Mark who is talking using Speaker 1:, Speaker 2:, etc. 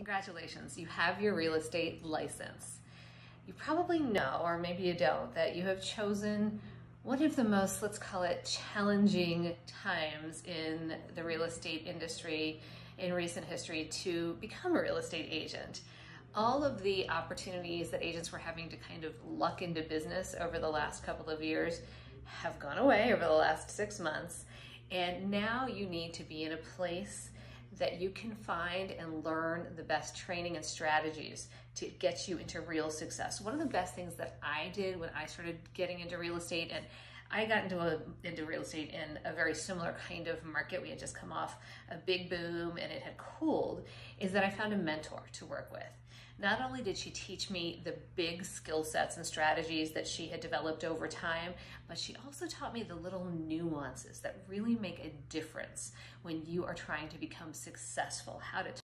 Speaker 1: Congratulations, you have your real estate license. You probably know, or maybe you don't, that you have chosen one of the most, let's call it challenging times in the real estate industry in recent history to become a real estate agent. All of the opportunities that agents were having to kind of luck into business over the last couple of years have gone away over the last six months. And now you need to be in a place that you can find and learn the best training and strategies to get you into real success. One of the best things that I did when I started getting into real estate and I got into a, into real estate in a very similar kind of market. We had just come off a big boom and it had cooled. Is that I found a mentor to work with. Not only did she teach me the big skill sets and strategies that she had developed over time, but she also taught me the little nuances that really make a difference when you are trying to become successful. How to